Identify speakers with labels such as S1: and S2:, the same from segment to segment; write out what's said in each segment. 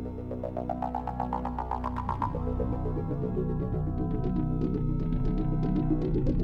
S1: Thank you.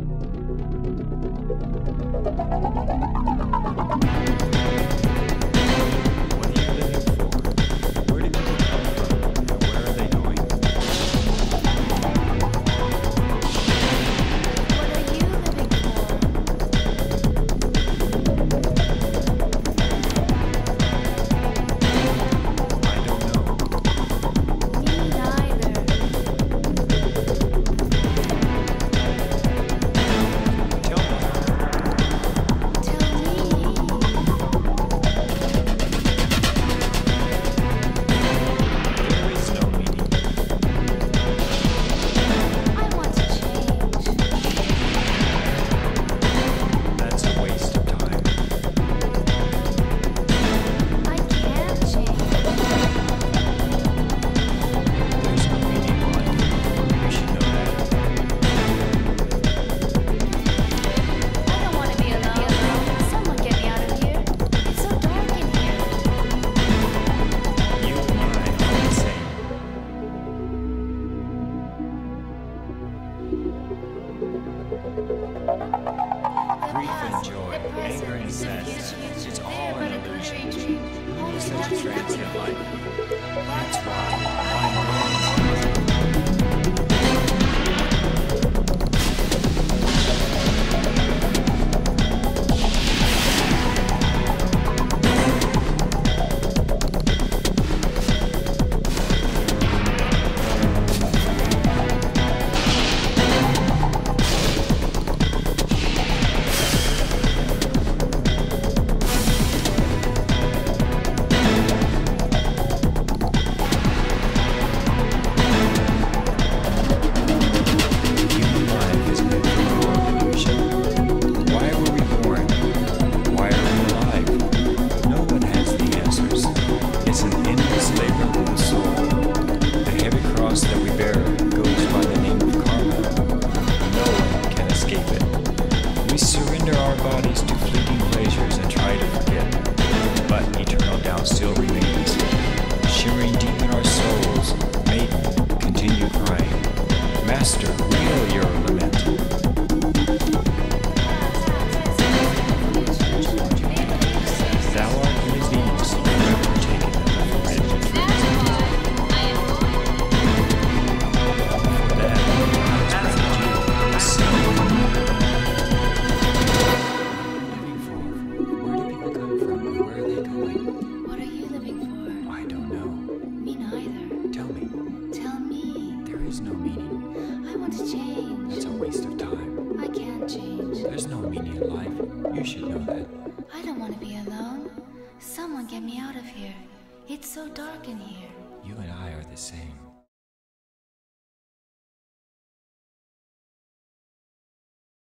S1: Grief and joy, anger and sadness, it's all an illusion. Who is a transient life. That's why. The soul. The heavy cross that we bear goes by the name of karma. No one can escape it. We surrender our bodies to fleeting pleasures and try to forget. But eternal doubt still remains. Shimmering deep in our souls, continue crying. Master,
S2: me.
S1: there is no meaning.
S2: I want to change.
S1: That's a waste of time.
S2: I can't change.
S1: There's no meaning in life. You should know that.
S2: I don't want to be alone. Someone get me out of here. It's so dark in here.
S1: You and I are the same.